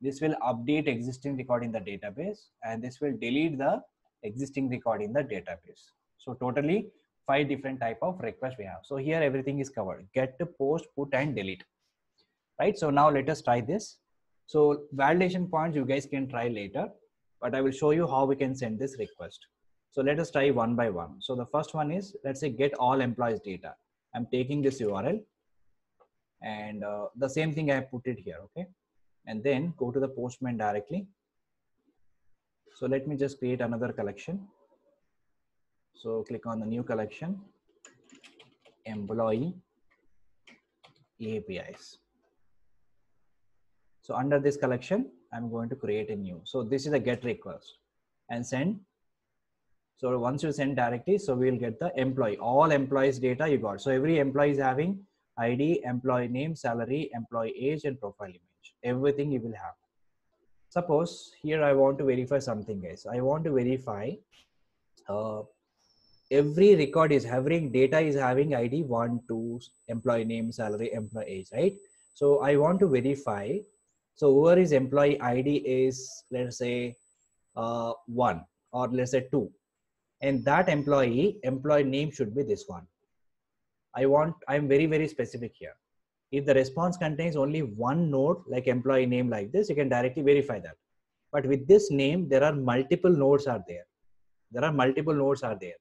This will update existing record in the database, and this will delete the existing record in the database. So totally five different type of requests we have. So here everything is covered. Get, post, put, and delete. Right. So now let us try this. So validation points you guys can try later but I will show you how we can send this request. So let us try one by one. So the first one is, let's say get all employees data. I'm taking this URL and uh, the same thing I put it here, okay? And then go to the postman directly. So let me just create another collection. So click on the new collection, employee APIs. So under this collection, I'm going to create a new. So this is a get request and send. So once you send directly, so we'll get the employee, all employees data you got. So every employee is having ID, employee name, salary, employee age, and profile image. Everything you will have. Suppose here I want to verify something guys. I want to verify uh, every record is having data is having ID one, two, employee name, salary, employee age, right? So I want to verify so whoever is employee ID is, let's say, uh, one or let's say two. And that employee, employee name should be this one. I want, I'm very, very specific here. If the response contains only one node, like employee name like this, you can directly verify that. But with this name, there are multiple nodes are there. There are multiple nodes are there.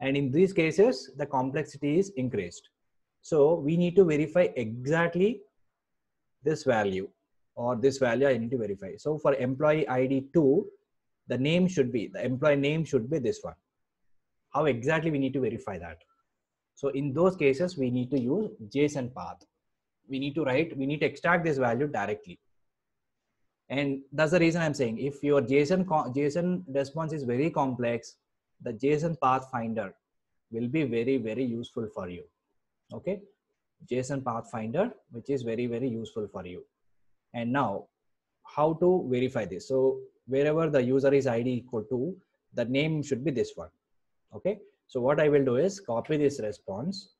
And in these cases, the complexity is increased. So we need to verify exactly this value or this value I need to verify. So for employee ID 2, the name should be, the employee name should be this one. How exactly we need to verify that? So in those cases, we need to use JSON path. We need to write, we need to extract this value directly. And that's the reason I'm saying if your JSON, JSON response is very complex, the JSON path finder will be very, very useful for you. Okay. JSON path finder, which is very, very useful for you. And now how to verify this? So wherever the user is ID equal to, the name should be this one. Okay. So what I will do is copy this response,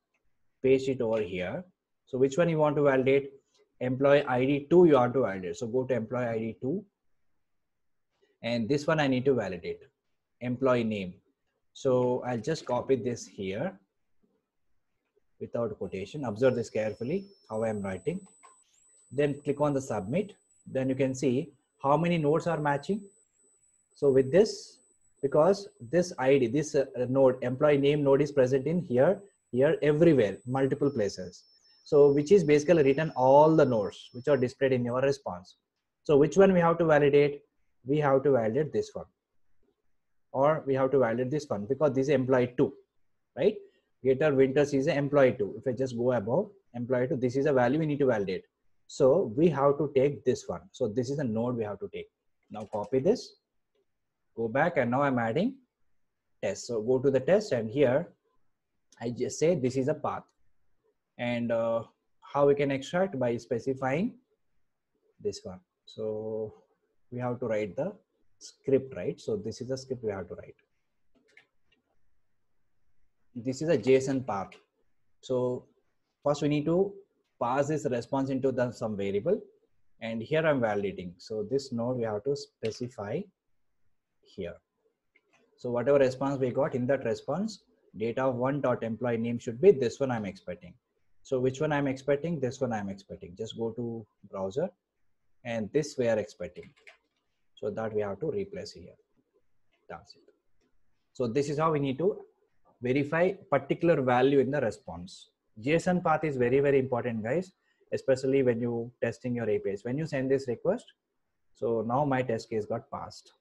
paste it over here. So which one you want to validate? Employee ID 2 you want to validate. So go to employee ID 2. And this one I need to validate. Employee name. So I'll just copy this here without quotation. Observe this carefully, how I'm writing then click on the submit then you can see how many nodes are matching so with this because this id this uh, node employee name node is present in here here everywhere, multiple places. So which is basically written all the nodes which are displayed in your response. So which one we have to validate? We have to validate this one or we have to validate this one because this is employee two, right? Garrett Winters is an employee two. If I just go above employee two, this is a value we need to validate. So we have to take this one. So this is a node we have to take. Now copy this, go back and now I'm adding test. So go to the test and here I just say this is a path and uh, how we can extract by specifying this one. So we have to write the script, right? So this is the script we have to write. This is a JSON path. So first we need to pass this response into the some variable and here I'm validating. So this node we have to specify here. So whatever response we got in that response, data one dot employee name should be this one I'm expecting. So which one I'm expecting? This one I'm expecting. Just go to browser and this we are expecting. So that we have to replace here. That's it. So this is how we need to verify particular value in the response. JSON path is very, very important guys, especially when you testing your APIs. When you send this request, so now my test case got passed.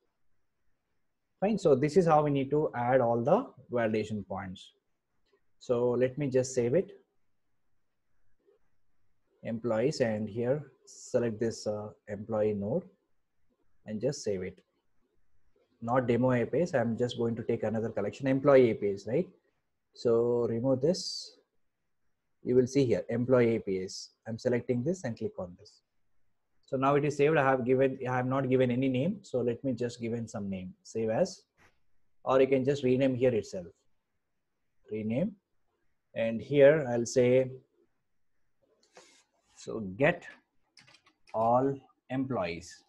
Fine, so this is how we need to add all the validation points. So let me just save it. Employees and here select this uh, employee node and just save it. Not demo APIs, I'm just going to take another collection, employee APIs, right? So remove this. You will see here, employee APIs. I'm selecting this and click on this. So now it is saved. I have given, I have not given any name. So let me just give in some name, save as, or you can just rename here itself. Rename. And here I'll say, so get all employees.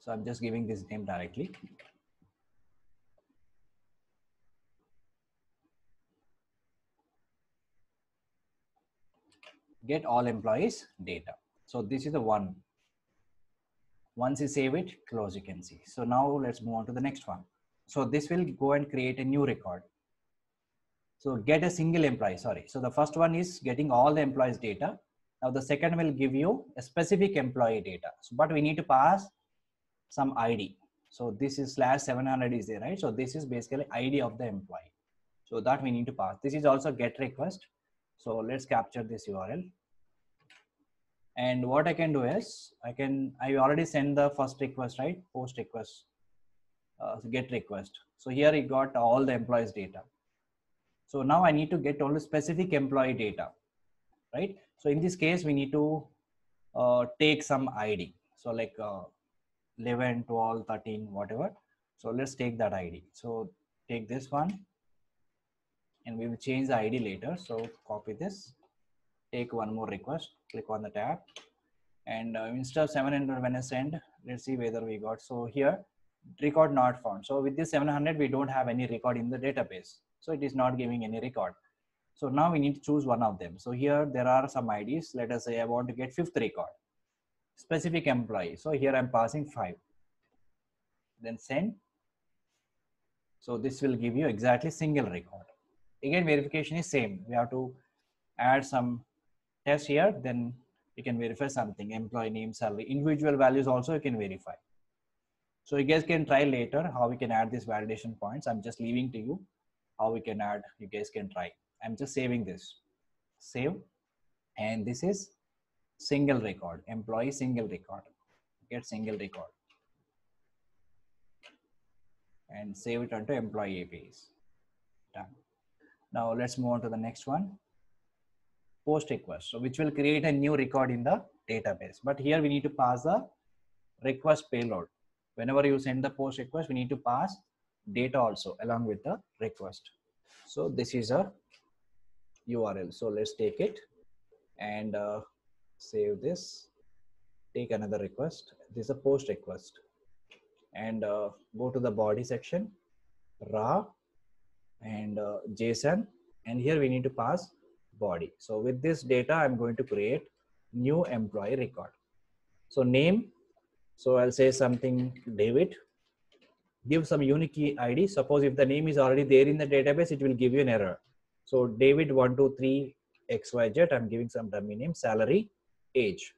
So I'm just giving this name directly. Get all employees data. So this is the one. Once you save it, close, you can see. So now let's move on to the next one. So this will go and create a new record. So get a single employee, sorry. So the first one is getting all the employees data. Now the second will give you a specific employee data. So, but we need to pass some ID. So this is slash 700 is there, right? So this is basically ID of the employee. So that we need to pass. This is also get request. So let's capture this URL. And what I can do is I can, I already send the first request, right? Post request, uh, get request. So here I got all the employees data. So now I need to get only specific employee data, right? So in this case, we need to uh, take some ID. So like uh, 11 12 13 whatever so let's take that id so take this one and we will change the id later. So copy this. Take one more request. Click on the tab. And uh, instead of 700 when i send let's see whether we got. So here record not found. So with this 700 we don't have any record in the database. So it is not giving any record. So now we need to choose one of them. So here there are some ids let us say i want to get fifth record. Specific employee. So here I'm passing five. Then send. So this will give you exactly single record. Again, verification is same. We have to add some test here. Then you can verify something. Employee name, salary, individual values also you can verify. So you guys can try later how we can add these validation points. I'm just leaving to you how we can add. You guys can try. I'm just saving this. Save. And this is single record, employee single record, get single record and save it onto employee APIs. Done. Now let's move on to the next one. Post request, so which will create a new record in the database. But here we need to pass the request payload. Whenever you send the post request, we need to pass data also along with the request. So this is a URL. So let's take it and uh, save this, take another request. This is a post request and uh, go to the body section, raw and uh, JSON. And here we need to pass body. So with this data, I'm going to create new employee record. So name, So I'll say something David. Give some unique key ID. Suppose if the name is already there in the database, it will give you an error. So David one two three XYZ. I'm giving some dummy name, salary, age.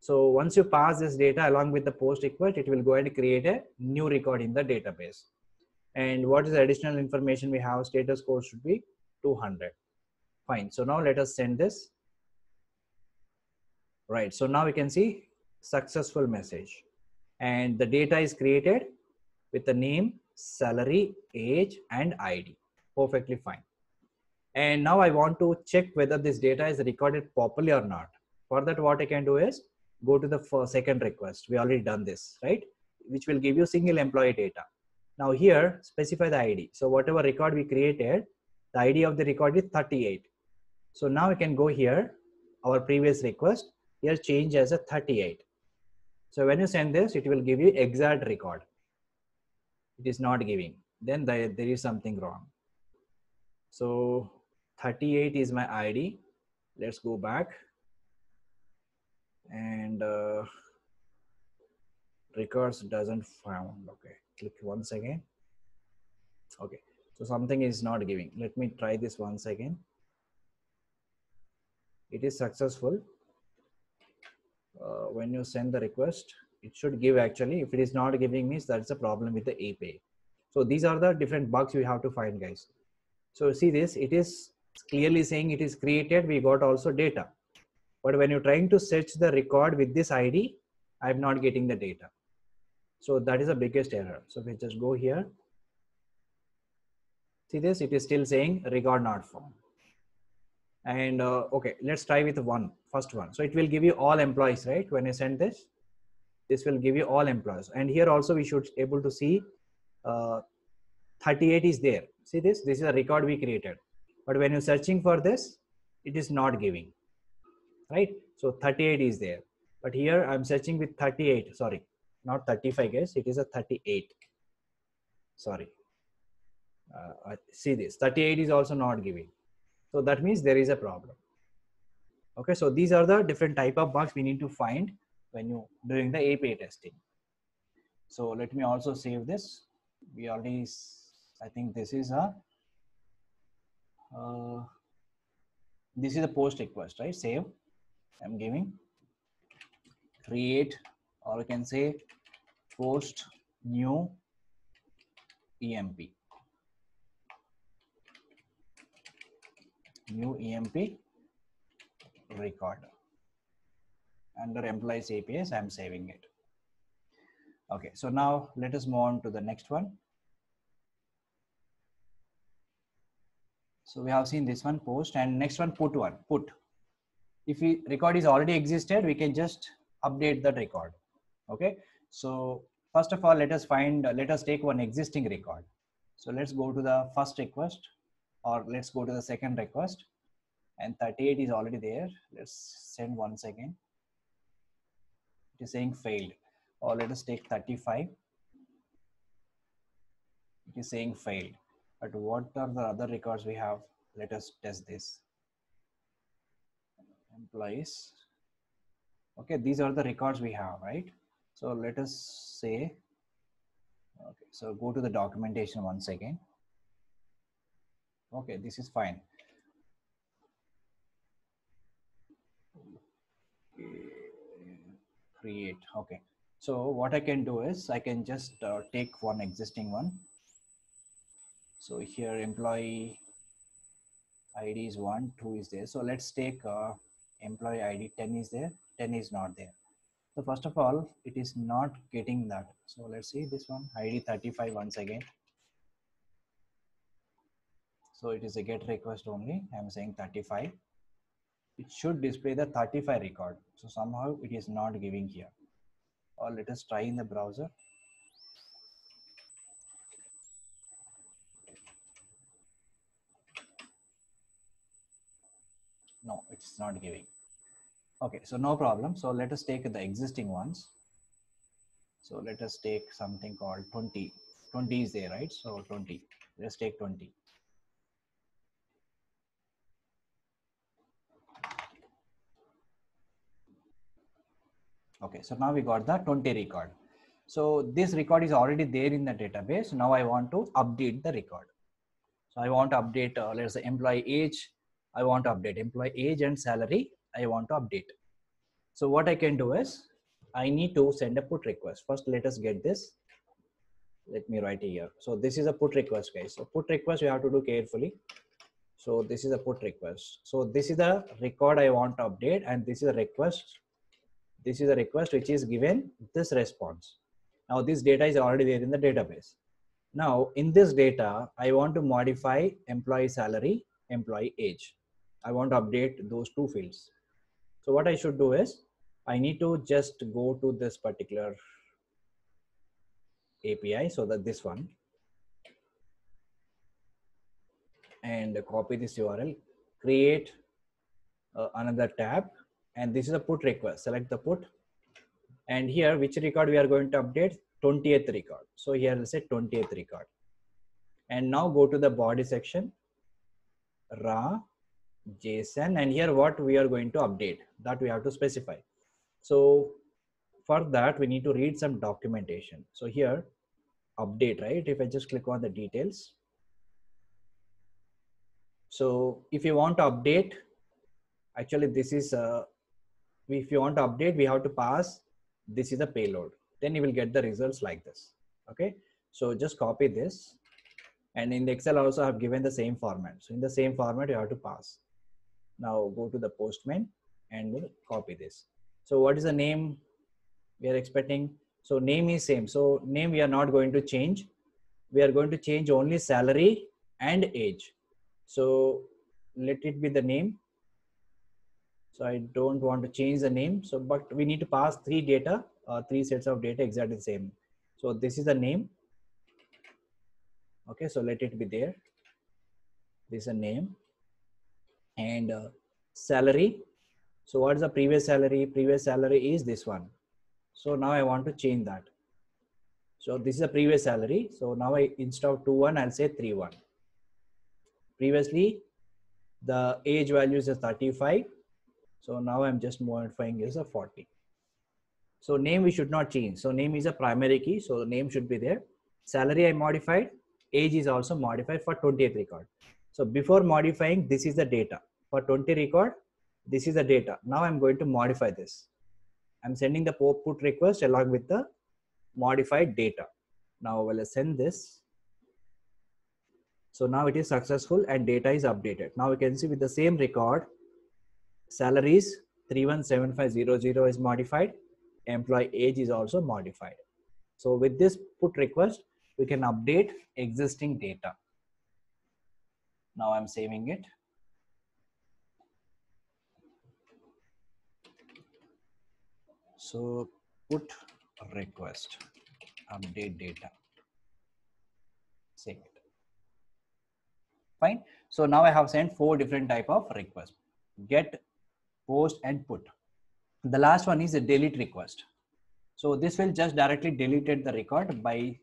So once you pass this data along with the post request, it will go and create a new record in the database. And what is the additional information we have? Status code should be 200. Fine. So now let us send this. Right. So now we can see successful message and the data is created with the name, salary, age and ID. Perfectly fine. And now I want to check whether this data is recorded properly or not. For that, what I can do is go to the second request. We already done this, right? Which will give you single employee data. Now here, specify the ID. So whatever record we created, the ID of the record is 38. So now we can go here, our previous request, here change as a 38. So when you send this, it will give you exact record. It is not giving. Then there, there is something wrong. So 38 is my ID. Let's go back. And uh, records doesn't found. Okay, click once again. Okay, so something is not giving. Let me try this once again. It is successful. Uh, when you send the request, it should give actually. If it is not giving means that's a problem with the API. So these are the different bugs you have to find guys. So see this, it is clearly saying it is created. We got also data. But when you're trying to search the record with this ID, I'm not getting the data. So that is the biggest error. So we just go here. See this, it is still saying record not found. And uh, okay, let's try with one, first one. So it will give you all employees, right? When I send this, this will give you all employees. And here also we should able to see uh, 38 is there. See this, this is a record we created. But when you're searching for this, it is not giving, right? So 38 is there. But here I'm searching with 38, sorry, not 35 guys, it is a 38. Sorry. Uh, see this, 38 is also not giving. So that means there is a problem. Okay, so these are the different type of bugs we need to find when you doing the API testing. So let me also save this. We already, I think this is a, uh, this is a post request, right? Save. I'm giving create, or you can say post new EMP. new EMP record. Under employees APIs, I'm saving it. Okay, so now let us move on to the next one. So we have seen this one post and next one put one, put. If we record is already existed, we can just update that record. Okay, so first of all, let us find, let us take one existing record. So let's go to the first request or let's go to the second request. And 38 is already there. Let's send once again. It is saying failed. Or let us take 35 it is saying failed. But what are the other records we have? Let us test this. Employees. Okay these are the records we have right so let us say okay so go to the documentation once again. Okay this is fine. Create okay. So what i can do is i can just uh, take one existing one. So here employee id is one two is there. So let's take uh, employee id 10 is there 10 is not there so first of all it is not getting that. So let's see this one id 35 once again. So it is a get request only. I'm saying 35 it should display the 35 record. So somehow it is not giving here. Or let us try in the browser. No it's not giving okay so no problem so let us take the existing ones so let us take something called 20 20 is there right so 20 let's take 20 Okay, so now we got the 20 record. So this record is already there in the database. Now I want to update the record. So I want to update, uh, let's say employee age. I want to update employee age and salary. I want to update. So what I can do is I need to send a put request. First, let us get this. Let me write here. So this is a put request guys. So put request you have to do carefully. So this is a put request. So this is the record I want to update and this is a request. This is a request which is given this response. Now this data is already there in the database. Now in this data, I want to modify employee salary, employee age. I want to update those two fields. So what I should do is I need to just go to this particular API so that this one and copy this URL, create uh, another tab and this is a put request. Select the put and here which record we are going to update 20th record. So here let's say 20th record and now go to the body section raw JSON and here what we are going to update that we have to specify. So for that we need to read some documentation. So here update, right? If I just click on the details. So if you want to update, actually this is, uh, if you want to update, we have to pass, this is a payload. Then you will get the results like this. Okay. So just copy this and in the Excel also I have given the same format. So in the same format, you have to pass. Now go to the postman and we'll copy this. So what is the name we are expecting? So name is same. So name we are not going to change. We are going to change only salary and age. So let it be the name. So I don't want to change the name. So, but we need to pass three data, uh, three sets of data exactly the same. So this is the name. Okay, so let it be there. This is a name and uh, salary. So what is the previous salary? Previous salary is this one. So now I want to change that. So this is a previous salary. So now I instead of 2 1, I'll say 3 1. Previously, the age value is a 35. So now I'm just modifying as a 40. So name we should not change. So name is a primary key. So name should be there. Salary I modified. Age is also modified for 20th record. So before modifying, this is the data. For 20 record, this is the data. Now I'm going to modify this. I'm sending the put request along with the modified data. Now I will send this. So now it is successful and data is updated. Now we can see with the same record, salaries 317500 is modified. Employee age is also modified. So with this put request, we can update existing data. Now I'm saving it. So put request, update data, save it. Fine. So now I have sent four different type of requests, get, post and put. The last one is a delete request. So this will just directly delete the record by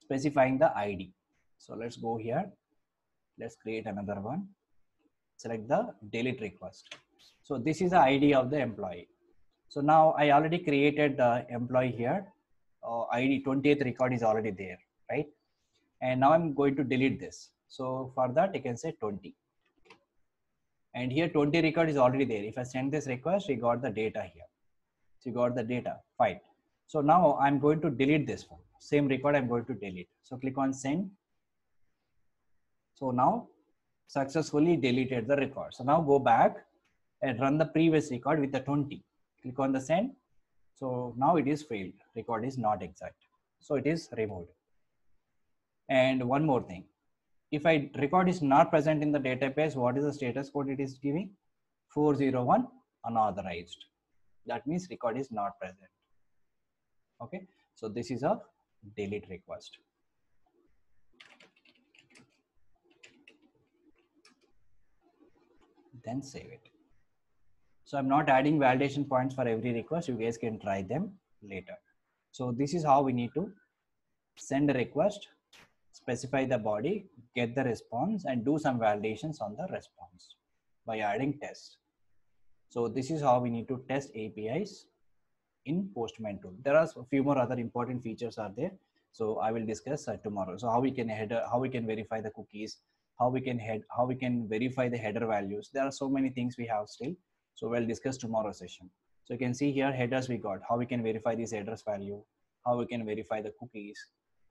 specifying the ID. So let's go here. Let's create another one. Select the delete request. So this is the ID of the employee. So now I already created the employee here. Uh, ID 20th record is already there, right? And now I'm going to delete this. So for that, you can say 20. And here 20 record is already there. If I send this request, we got the data here. So you got the data, fine. So now I'm going to delete this one. Same record I'm going to delete. So click on send. So now successfully deleted the record. So now go back and run the previous record with the 20 click on the send. So now it is failed. Record is not exact. So it is removed. And one more thing. If i record is not present in the database what is the status code it is giving? 401 unauthorized. That means record is not present. Okay? So this is a delete request then save it so I'm not adding validation points for every request. You guys can try them later. So this is how we need to send a request, specify the body, get the response and do some validations on the response by adding tests. So this is how we need to test APIs in Postman tool. There are a few more other important features are there. So I will discuss uh, tomorrow. So how we can header, how we can verify the cookies, how we can head, how we can verify the header values. There are so many things we have still. So we'll discuss tomorrow session. So you can see here headers we got, how we can verify this headers value, how we can verify the cookies.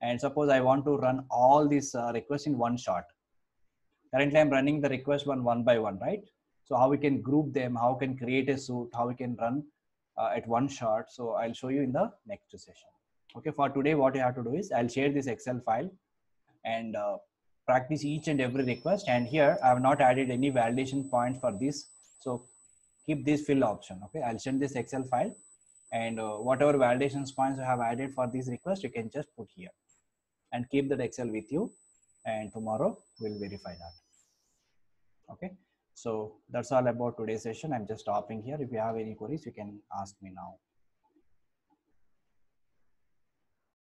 And suppose I want to run all these uh, requests in one shot. Currently I'm running the request one one by one, right? So how we can group them, how can create a suit how we can run uh, at one shot. So I'll show you in the next session. Okay, for today, what you have to do is I'll share this Excel file and uh, practice each and every request. And here I have not added any validation point for this. So keep this fill option. Okay, I'll send this Excel file and uh, whatever validations points you have added for this request, you can just put here and keep that Excel with you. And tomorrow we'll verify that. Okay. So that's all about today's session. I'm just stopping here. If you have any queries, you can ask me now.